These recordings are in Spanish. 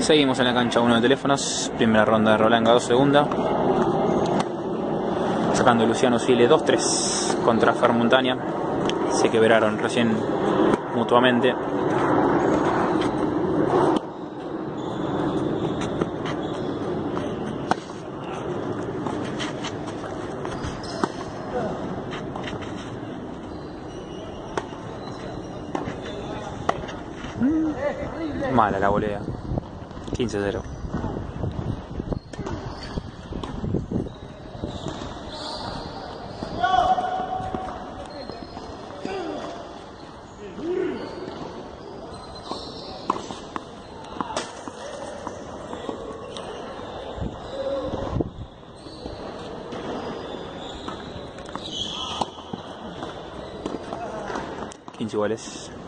Seguimos en la cancha 1 de teléfonos, primera ronda de Roland Garros, segunda. Sacando Luciano Sile 2-3 contra Fer Montaña. Se quebraron recién mutuamente. Mala la volea. 15-0. Quince iguales.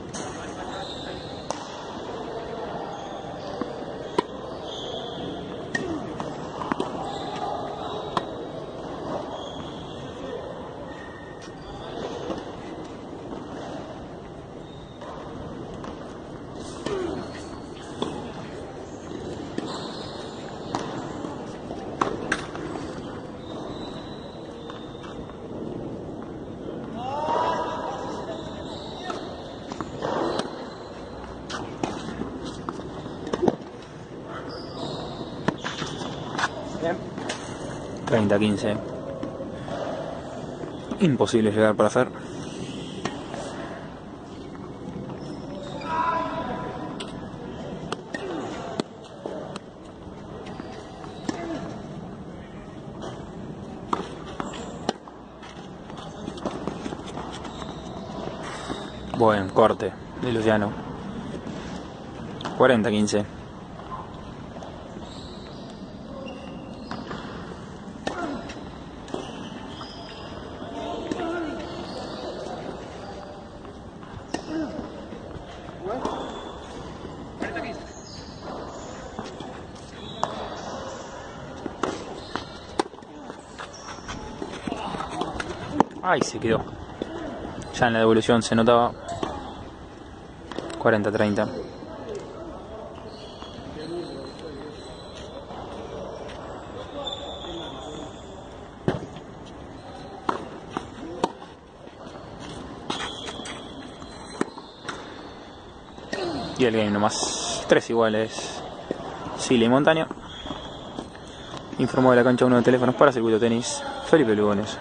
Bien. 30-15. Imposible llegar para Fer. Buen corte de Luciano. 40-15. Ay, se quedó. Ya en la devolución se notaba 40-30. Y el game nomás. Tres iguales. Sile y Montaña. Informó de la cancha uno de teléfonos para circuito tenis. Felipe Lugones.